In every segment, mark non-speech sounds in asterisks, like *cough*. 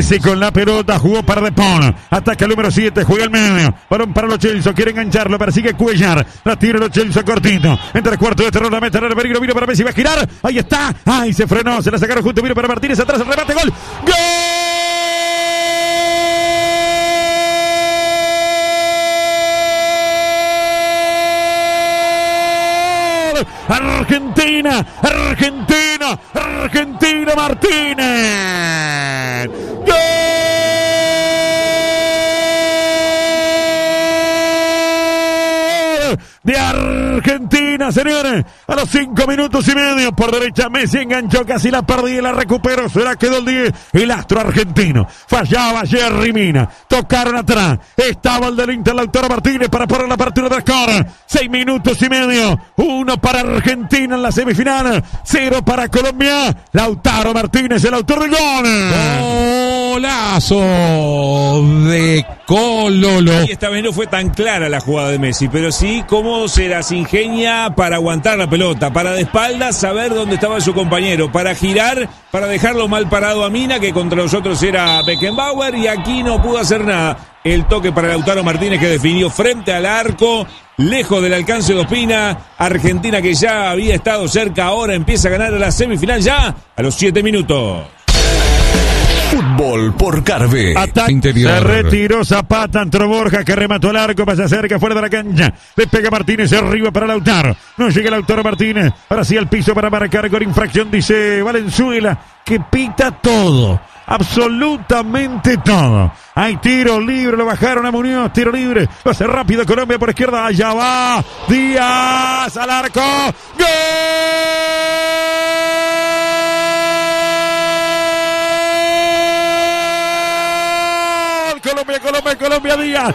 Messi con la pelota, jugó para Depon. Ataca el número 7, juega el medio. Balón para los Chelsea, quiere engancharlo, persigue Cuellar. La tira los Chelsea cortito. Entre el cuarto de terror, la mete el peligro, vino para Messi, va a girar. Ahí está. Ahí se frenó, se la sacaron junto, vino para Martínez, atrás el remate, gol. ¡Gol! Argentina, Argentina, Argentina Martínez. ¡Gol! De Argentina, señores. A los cinco minutos y medio por derecha Messi enganchó, casi la perdí y la recuperó. Será quedó el 10. El astro argentino. Fallaba Jerry Mina. Tocaron atrás. Estaba el del Inter Lautaro Martínez para poner la apertura del score. Seis minutos y medio. Uno para Argentina en la semifinal. Cero para Colombia. Lautaro Martínez, el autor del gol. Golazo de Cololo. Y esta vez no fue tan clara la jugada de Messi, pero sí cómo se las ingenia para aguantar la pelota, para de espaldas saber dónde estaba su compañero, para girar, para dejarlo mal parado a Mina, que contra nosotros era Beckenbauer, y aquí no pudo hacer nada. El toque para Lautaro Martínez que definió frente al arco, lejos del alcance de Ospina. Argentina que ya había estado cerca, ahora empieza a ganar la semifinal ya a los siete minutos. Fútbol por Carve. Ataque. Interior. Se retiró Zapata, entró Borja que remató el arco, pasa cerca, fuera de la cancha. Le pega Martínez arriba para Lautaro. No llega Lautaro Martínez. Ahora sí al piso para marcar con infracción, dice Valenzuela, que pita todo. Absolutamente todo. Hay tiro libre, lo bajaron a Muñoz, tiro libre. Lo hace rápido Colombia por izquierda. Allá va. Díaz al arco. ¡Gol! Colombia, Colombia, Colombia, Díaz.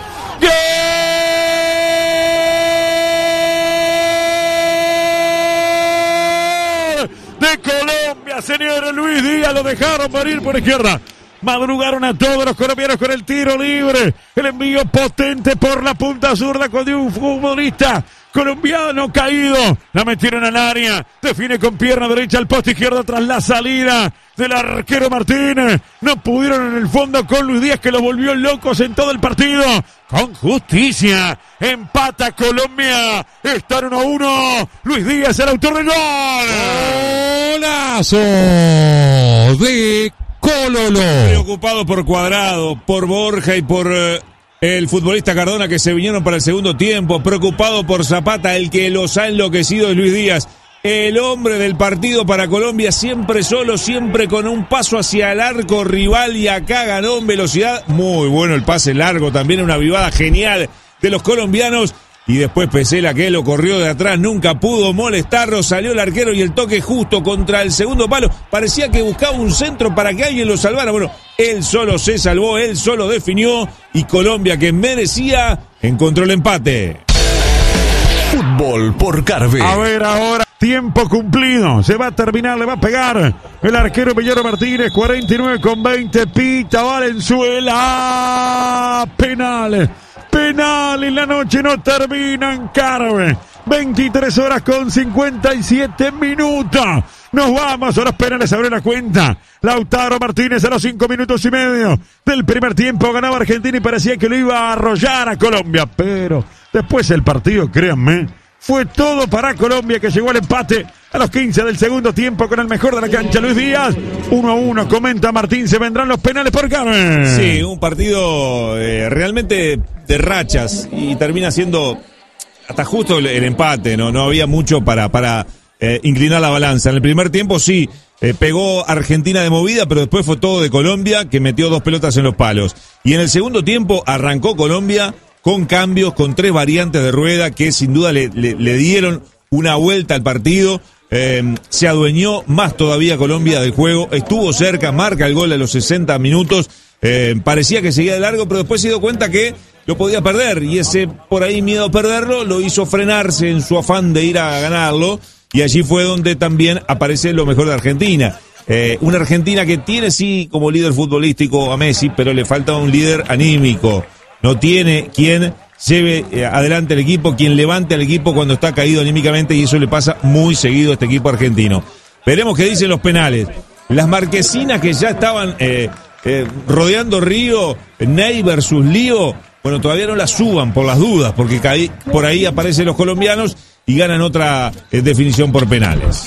De Colombia, señores Luis Díaz, lo dejaron morir por izquierda. Madrugaron a todos los colombianos con el tiro libre. El envío potente por la punta zurda con un futbolista colombiano caído. La metieron al área. Define con pierna derecha al poste izquierdo tras la salida del arquero Martínez. No pudieron en el fondo con Luis Díaz que lo volvió locos en todo el partido. Con justicia. Empata Colombia. Están 1 a 1. Luis Díaz, el autor del gol. Golazo de Cololo. Preocupado por Cuadrado, por Borja y por eh, el futbolista Cardona que se vinieron para el segundo tiempo. Preocupado por Zapata, el que los ha enloquecido es Luis Díaz. El hombre del partido para Colombia, siempre solo, siempre con un paso hacia el arco rival y acá ganó en velocidad. Muy bueno el pase largo, también una vivada genial de los colombianos. Y después Pesela que lo corrió de atrás, nunca pudo molestarlo, salió el arquero y el toque justo contra el segundo palo. Parecía que buscaba un centro para que alguien lo salvara. Bueno, él solo se salvó, él solo definió y Colombia que merecía encontró el empate. Fútbol por Carve. A ver ahora, tiempo cumplido. Se va a terminar, le va a pegar el arquero Pellero Martínez, 49 con 20. Pita Valenzuela. Penal. Penal en la noche no termina en Carve. 23 horas con 57 minutos. Nos vamos a los penales, abre la cuenta. Lautaro Martínez a los 5 minutos y medio del primer tiempo ganaba Argentina y parecía que lo iba a arrollar a Colombia. Pero después el partido, créanme, fue todo para Colombia que llegó al empate a los 15 del segundo tiempo con el mejor de la cancha, Luis Díaz. 1 a 1, comenta Martín, se vendrán los penales por Carmen. Sí, un partido eh, realmente de rachas y termina siendo hasta justo el, el empate, ¿no? No había mucho para, para eh, inclinar la balanza. En el primer tiempo sí, eh, pegó Argentina de movida, pero después fue todo de Colombia, que metió dos pelotas en los palos. Y en el segundo tiempo arrancó Colombia con cambios, con tres variantes de rueda que sin duda le, dieron una vuelta al partido. Eh, se adueñó más todavía Colombia del juego, estuvo cerca, marca el gol a los 60 minutos. Eh, parecía que seguía de largo, pero después se dio cuenta que lo podía perder y ese por ahí miedo a perderlo lo hizo frenarse en su afán de ir a ganarlo y allí fue donde también aparece lo mejor de Argentina. Eh, una Argentina que tiene sí como líder futbolístico a Messi, pero le falta un líder anímico. No tiene quien lleve eh, adelante el equipo, quien levante al equipo cuando está caído anímicamente y eso le pasa muy seguido a este equipo argentino. Veremos qué dicen los penales. Las marquesinas que ya estaban eh, rodeando Río, Ney versus Lío, bueno, todavía no la suban por las dudas, porque por ahí aparecen los colombianos y ganan otra eh, definición por penales.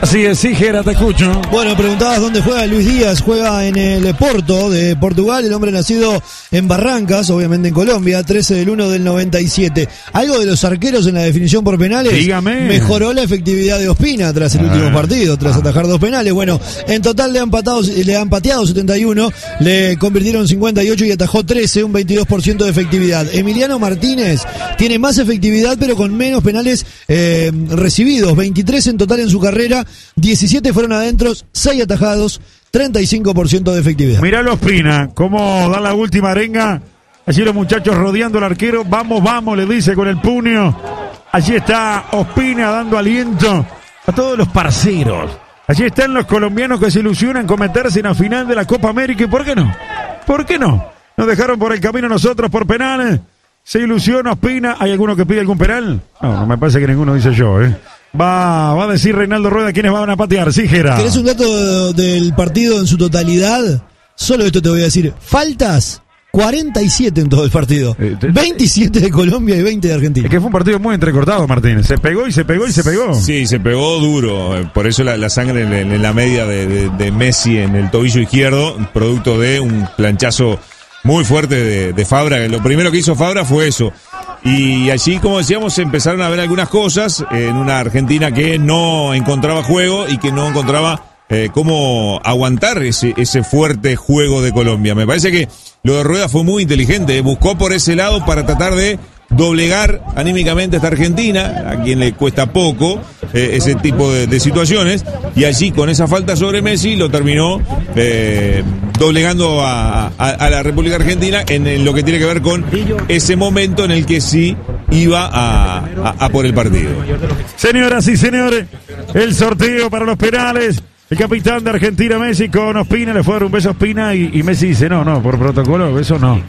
Así es, sí, Gera, te escucho. Bueno, preguntabas dónde juega Luis Díaz. Juega en el Porto de Portugal. El hombre nacido en Barrancas, obviamente en Colombia, 13 del 1 del 97. Algo de los arqueros en la definición por penales. Dígame. Mejoró la efectividad de Ospina tras el último partido, tras atajar dos penales. Bueno, en total le han, patado, le han pateado 71, le convirtieron 58 y atajó 13, un 22% de efectividad. Emiliano Martínez tiene más efectividad, pero con menos penales eh, recibidos. 23 en total en su carrera, 17 fueron adentro, 6 atajados, 35% de efectividad. Mirá Ospina, cómo da la última arenga. Allí los muchachos rodeando al arquero. Vamos, vamos, le dice con el puño. Allí está Ospina dando aliento a todos los parceros. Allí están los colombianos que se ilusionan con meterse en la final de la Copa América. ¿Y por qué no? ¿Por qué no? Nos dejaron por el camino nosotros por penales. Se ilusiona Ospina. ¿Hay alguno que pide algún penal? No, no me parece que ninguno dice yo, ¿eh? Va, va a decir Reinaldo Rueda quiénes van a patear. Sí, Gera. ¿Querés un dato del partido en su totalidad? Solo esto te voy a decir. Faltas 47 en todo el partido. Eh, te- 27 de Colombia y 20 de Argentina. Es que fue un partido muy entrecortado, Martínez. Se pegó y se pegó y se pegó. Sí, se pegó duro. eh, Por eso la, la sangre en, en la media de, de- de Messi en el tobillo izquierdo, producto de un planchazo muy fuerte de, de Fabra. Lo primero que hizo Fabra fue eso. Y allí, como decíamos, empezaron a ver algunas cosas en una Argentina que no encontraba juego y que no encontraba eh, cómo aguantar ese, ese fuerte juego de Colombia. Me parece que lo de Rueda fue muy inteligente. eh, Buscó por ese lado para tratar de doblegar anímicamente a esta Argentina, a quien le cuesta poco eh, ese tipo de, situaciones, y allí con esa falta sobre Messi lo terminó eh, doblegando a, la República Argentina en, lo que tiene que ver con ese momento en el que sí iba a, a- a por el partido. Señoras y señores, el sorteo para los penales. El capitán de Argentina, Messi, con Ospina, le fue a dar un beso a Ospina y, y Messi dice, no, no, por protocolo, eso no.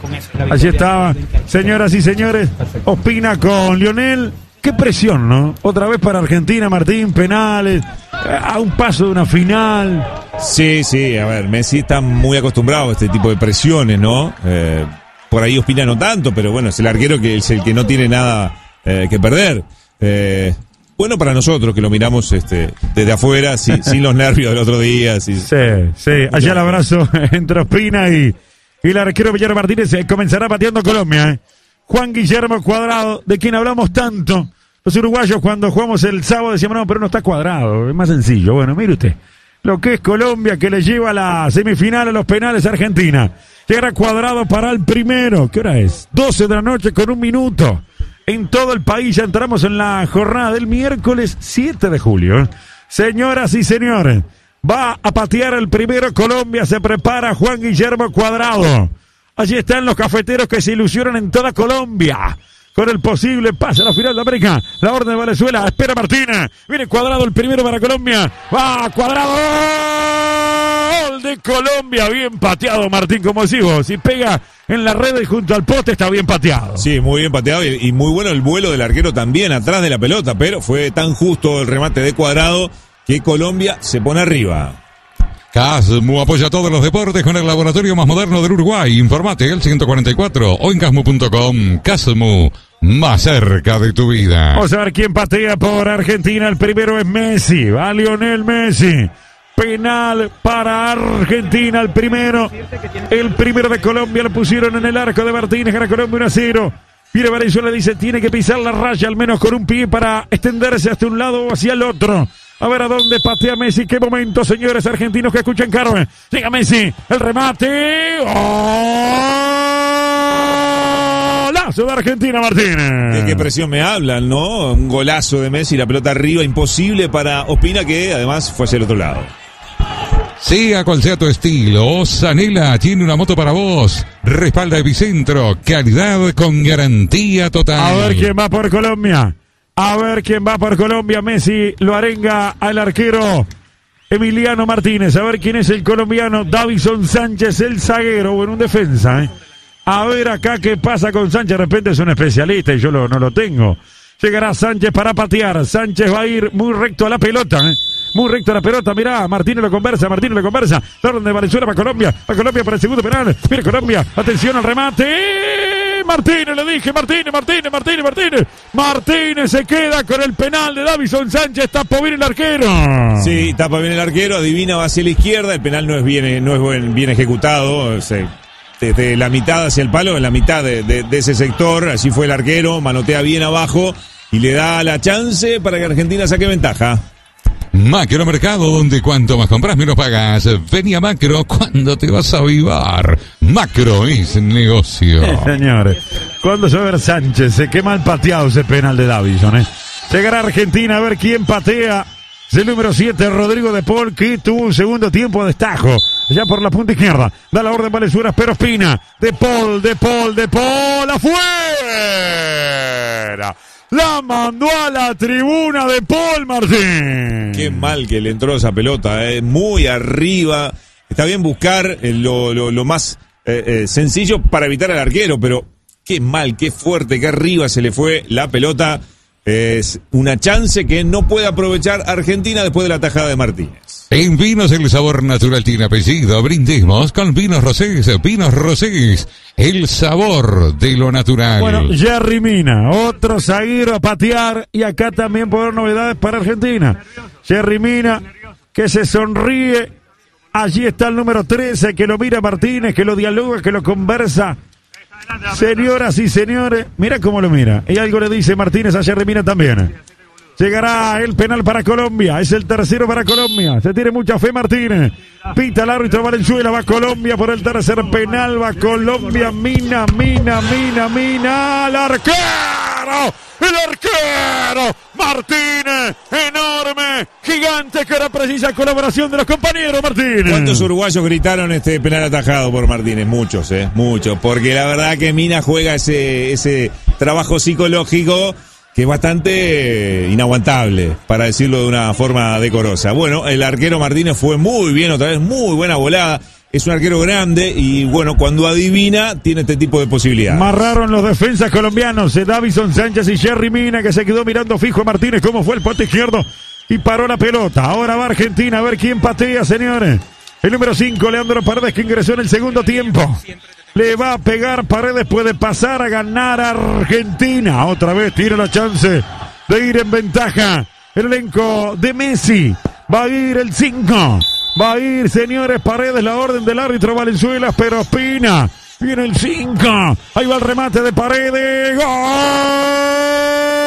Allí estaba, señoras y señores, Ospina con Lionel. Qué presión, ¿no? Otra vez para Argentina, Martín, penales, eh, a un paso de una final. Sí, sí, a ver, Messi está muy acostumbrado a este tipo de presiones, ¿no? Eh, por ahí Ospina no tanto, pero bueno, es el arquero que es el que no tiene nada eh, que perder. Eh, bueno para nosotros que lo miramos este, desde afuera, sin, *laughs* sin los nervios del otro día. sin- Sí, sí. Allá el abrazo *laughs* entre Ospina y, y el arquero Villar Martínez eh, comenzará pateando Colombia. eh. Juan Guillermo Cuadrado, de quien hablamos tanto. Los uruguayos cuando jugamos el sábado decíamos, no, pero no está cuadrado, es más sencillo. Bueno, mire usted, lo que es Colombia que le lleva a la semifinal a los penales a Argentina. Llegará cuadrado para el primero. ¿Qué hora es? 12 de la noche con un minuto. En todo el país ya entramos en la jornada del miércoles 7 de julio. Señoras y señores, va a patear el primero Colombia, se prepara Juan Guillermo Cuadrado. Allí están los cafeteros que se ilusionan en toda Colombia. Con el posible pase a la final de América. La orden de Venezuela. Espera Martina. Viene cuadrado el primero para Colombia. Va cuadrado. Gol de Colombia. Bien pateado Martín, como decimos. Si pega en la red y junto al poste está bien pateado. Sí, muy bien pateado y, y muy bueno el vuelo del arquero también atrás de la pelota, pero fue tan justo el remate de cuadrado que Colombia se pone arriba. Casmu apoya todos los deportes con el laboratorio más moderno del Uruguay. Informate al 144 o en casmu.com. Casmu, más cerca de tu vida. Vamos a ver quién patea por Argentina. El primero es Messi. Va Lionel Messi. Penal para Argentina. El primero. El primero de Colombia lo pusieron en el arco de Martínez. Gana Colombia 1 a 0. Viene Valenzuela, dice, tiene que pisar la raya al menos con un pie para extenderse hacia un lado o hacia el otro. A ver a dónde patea Messi. Qué momento, señores argentinos que escuchan Carmen. Llega Messi. El remate. Golazo de Argentina, Martínez. ¿De qué presión me hablan, no? Un golazo de Messi, la pelota arriba, imposible para Ospina, que además fue hacia el otro lado. Sea cual sea tu estilo, Sanela tiene una moto para vos. Respalda Epicentro, calidad con garantía total. A ver quién va por Colombia. A ver quién va por Colombia. Messi lo arenga al arquero Emiliano Martínez. A ver quién es el colombiano. Davison Sánchez, el zaguero. Bueno, un defensa. ¿eh? A ver acá qué pasa con Sánchez. De repente es un especialista y yo no lo tengo. Llegará Sánchez para patear. Sánchez va a ir muy recto a la pelota. ¿eh? Muy recto la pelota, mirá, Martínez lo conversa, Martínez lo conversa. Orden de Valenzuela para Colombia, para Colombia para el segundo penal. Mira Colombia, atención al remate. Martínez, le dije, Martínez, Martínez, Martínez, Martínez. Martínez se queda con el penal de Davison Sánchez, tapó bien el arquero. Sí, tapa bien el arquero, adivina, va hacia la izquierda, el penal no es bien, no es bien ejecutado, desde la mitad hacia el palo, en la mitad de, ese sector, allí fue el arquero, manotea bien abajo y le da la chance para que Argentina saque ventaja. Macro Mercado, donde cuanto más compras, menos pagas. Vení a Macro cuando te vas a avivar. Macro es negocio. Eh, señores, cuando ver Sánchez, se quema el pateado ese penal de Davison. ¿eh? Llegará Argentina a ver quién patea. Es el número 7, Rodrigo de Paul, que tuvo un segundo tiempo de destajo. Ya por la punta izquierda. Da la orden Valenzuela, pero Espina. De Paul, de Paul, de Paul. ¡Afuera! La mandó a la tribuna de Paul Martín. Qué mal que le entró esa pelota, eh, muy arriba. Está bien buscar eh, lo, más eh, eh, sencillo para evitar al arquero, pero qué mal, qué fuerte, qué arriba se le fue la pelota. Es una chance que no puede aprovechar Argentina después de la tajada de Martínez. En vinos el sabor natural tiene apellido. Brindemos con vinos rosés. Vinos rosés. El sabor de lo natural. Bueno, Jerry Mina, otro zaguero a patear y acá también puede haber novedades para Argentina. Jerry Mina, que se sonríe. Allí está el número 13, que lo mira Martínez, que lo dialoga, que lo conversa. Señoras y señores, mira cómo lo mira. Y algo le dice Martínez a Jerry Mina también. Llegará el penal para Colombia. Es el tercero para Colombia. Se tiene mucha fe Martínez. Pita el árbitro Valenzuela. Va Colombia por el tercer penal. Va Colombia. Mina, mina, mina, mina. ¡El arquero! ¡El arquero! Martínez. Enorme. Gigante que era precisa colaboración de los compañeros Martínez. ¿Cuántos uruguayos gritaron este penal atajado por Martínez? Muchos, ¿eh? Muchos. Porque la verdad que Mina juega ese, ese trabajo psicológico que es bastante inaguantable, para decirlo de una forma decorosa. Bueno, el arquero Martínez fue muy bien otra vez, muy buena volada. Es un arquero grande y bueno, cuando adivina tiene este tipo de posibilidades. Marraron los defensas colombianos, eh, Davison Sánchez y Jerry Mina, que se quedó mirando fijo a Martínez, cómo fue el pote izquierdo y paró la pelota. Ahora va Argentina a ver quién patea, señores. El número 5, Leandro Paredes, que ingresó en el segundo tiempo. Le va a pegar Paredes, puede pasar a ganar Argentina. Otra vez tiene la chance de ir en ventaja. El elenco de Messi. Va a ir el 5. Va a ir, señores, Paredes, la orden del árbitro Valenzuela, pero Espina. Viene el 5. Ahí va el remate de Paredes. ¡Gol!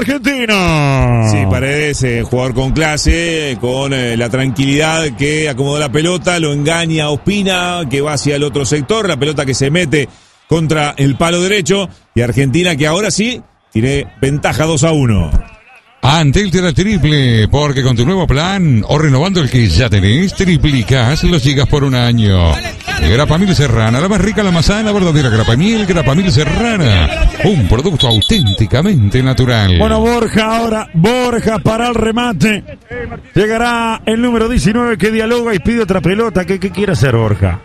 Argentina. Sí, Paredes, eh, jugador con clase, con eh, la tranquilidad que acomodó la pelota, lo engaña a Ospina, que va hacia el otro sector, la pelota que se mete contra el palo derecho, y Argentina que ahora sí tiene ventaja 2 a 1. Ante el Tera Triple, porque con tu nuevo plan o renovando el que ya tenés, triplicas los gigas por un año. Grapamil Serrana, la más rica, la manzana, verdadera grapamiel, Grapamil Serrana. Un producto auténticamente natural. Bueno, Borja ahora, Borja para el remate. Llegará el número 19 que dialoga y pide otra pelota. ¿Qué, qué quiere hacer Borja?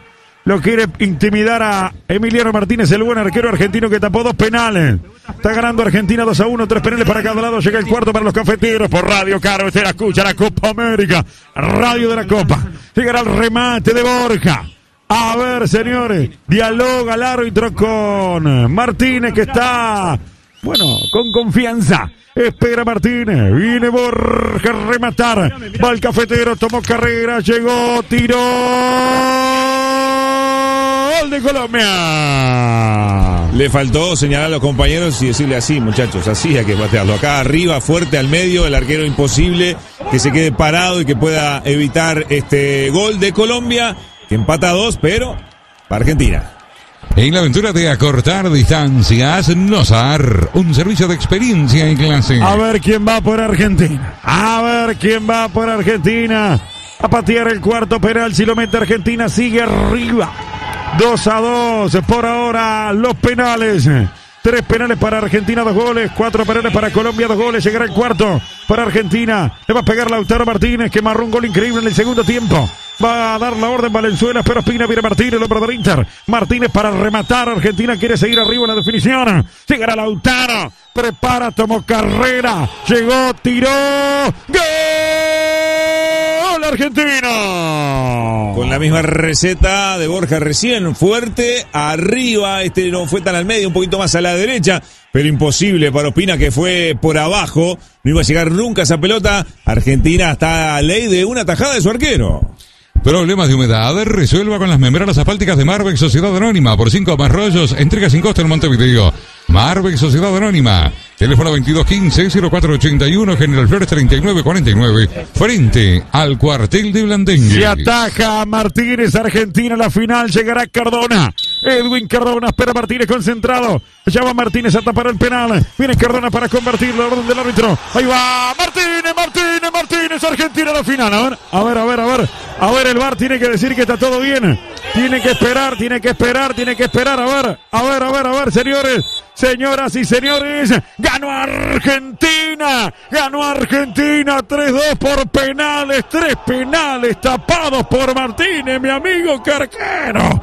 Lo quiere intimidar a Emiliano Martínez, el buen arquero argentino que tapó dos penales. Está ganando Argentina 2 a 1, tres penales para cada lado. Llega el cuarto para los cafeteros por Radio Caro. Usted la escucha, la Copa América, Radio de la Copa. Llegará el remate de Borja. A ver, señores, dialoga el árbitro con Martínez que está, bueno, con confianza. Espera Martínez, viene Borja a rematar. Va el cafetero, tomó carrera, llegó, tiró. Gol de Colombia. Le faltó señalar a los compañeros y decirle así, muchachos, así hay que patearlo. Acá arriba, fuerte al medio, el arquero imposible que se quede parado y que pueda evitar este gol de Colombia, que empata a dos, pero para Argentina. En la aventura de acortar distancias, Nosar, un servicio de experiencia en clase. A ver quién va por Argentina. A ver quién va por Argentina. A patear el cuarto penal. Si lo mete Argentina, sigue arriba. 2 a 2 por ahora los penales. Tres penales para Argentina, dos goles. Cuatro penales para Colombia, dos goles. Llegará el cuarto para Argentina. Le va a pegar Lautaro Martínez, que marró un gol increíble en el segundo tiempo. Va a dar la orden Valenzuela, pero Espina viene Martínez, el hombre del Inter. Martínez para rematar. Argentina quiere seguir arriba en la definición. Llegará Lautaro. prepara, tomó carrera, llegó, tiró. ¡Gol argentino! Con la misma receta de Borja recién, fuerte, arriba, este no fue tan al medio, un poquito más a la derecha, pero imposible para Ospina que fue por abajo, no iba a llegar nunca esa pelota. Argentina está a ley de una tajada de su arquero. Problemas de humedad, resuelva con las membranas asfálticas de Marbex Sociedad Anónima por 5 más rollos, entrega sin costo en Montevideo. Marbex Sociedad Anónima, teléfono 2215-0481, General Flores 3949, frente al cuartel de Blandengue. Se ataja a Martínez, Argentina, la final llegará Cardona. Edwin Cardona espera Martínez concentrado. Va Martínez a tapar el penal. Viene Cardona para convertir la orden del árbitro. Ahí va Martínez, Martínez, Martínez, Argentina la final. A ver, a ver, a ver, a ver. A ver, el VAR tiene que decir que está todo bien. Tiene que esperar, tiene que esperar, tiene que esperar. A ver, a ver, a ver, a ver, señores. Señoras y señores, ganó Argentina, ganó Argentina 3-2 por penales, tres penales tapados por Martínez, mi amigo Carquero.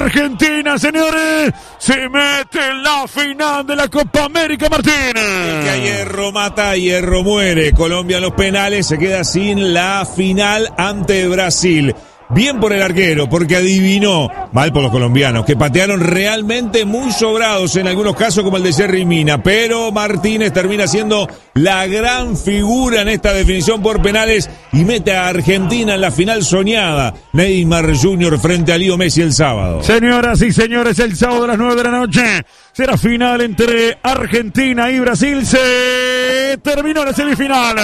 Argentina, señores, se mete en la final de la Copa América Martínez. Que a hierro mata, hierro muere. Colombia en los penales se queda sin la final ante Brasil. Bien por el arquero, porque adivinó, mal por los colombianos, que patearon realmente muy sobrados en algunos casos como el de Jerry Mina, pero Martínez termina siendo la gran figura en esta definición por penales y mete a Argentina en la final soñada. Neymar Jr. frente a Lío Messi el sábado. Señoras y señores, el sábado a las 9 de la noche será final entre Argentina y Brasil. Se terminó la semifinal.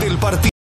Del partido.